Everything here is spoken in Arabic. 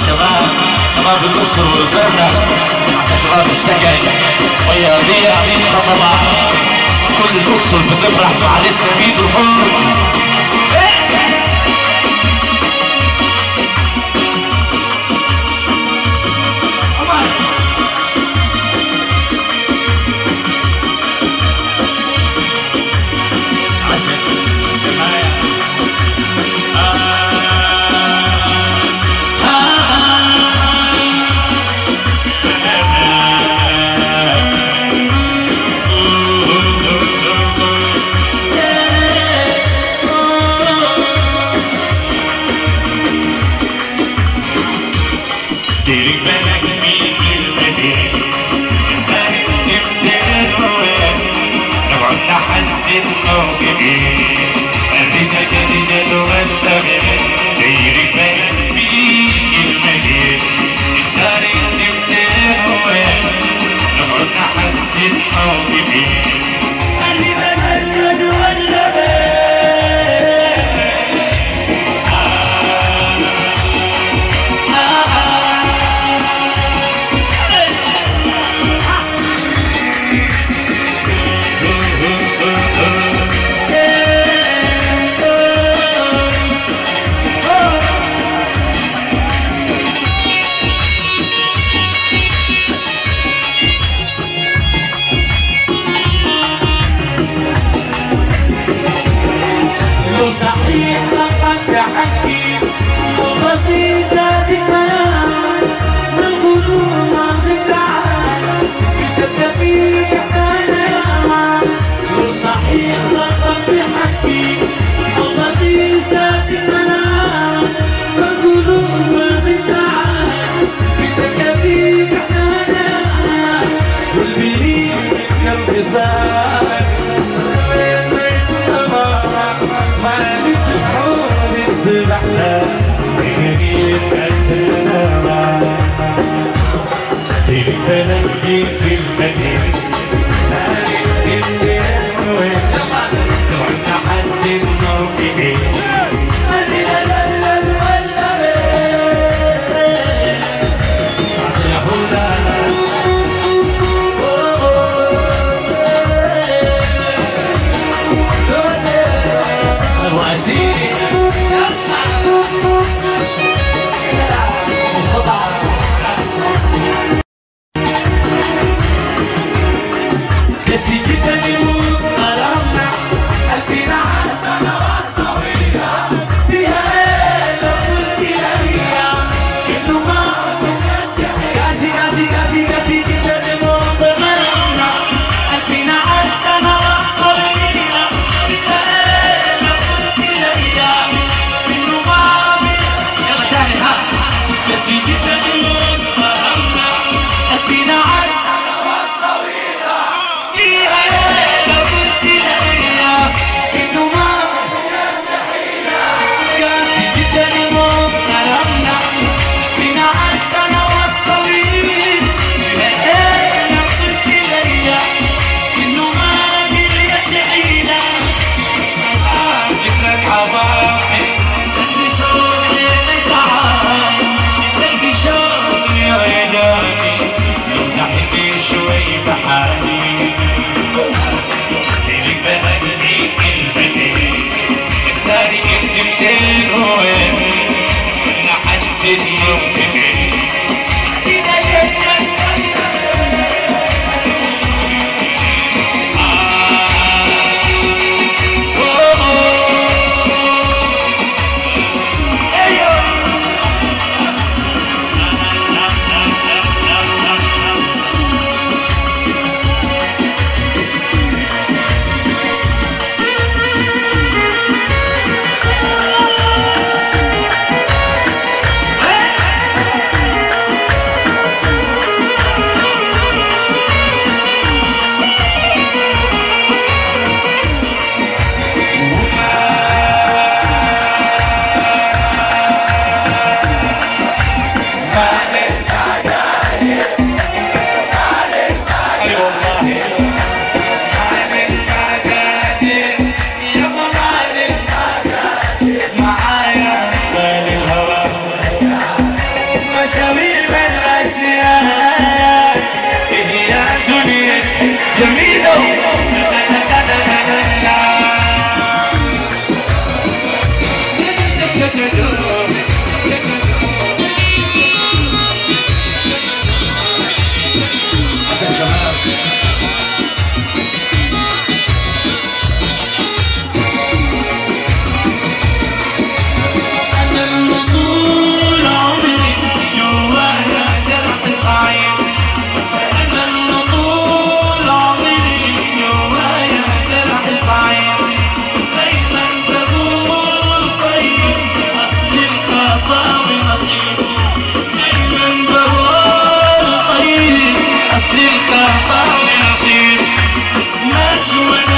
الشباب شباب الاقصر والقرنه حتى شباب السكن ويا بيع طبعا كل الاقصر بتفرح مع الاستميد الحر. Dia akan se انت ما نصيب مجهود